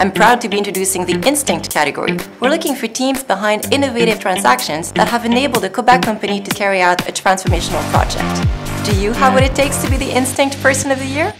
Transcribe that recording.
I'm proud to be introducing the Instinct category. We're looking for teams behind innovative transactions that have enabled a Quebec company to carry out a transformational project. Do you have what it takes to be the Instinct Person of the Year?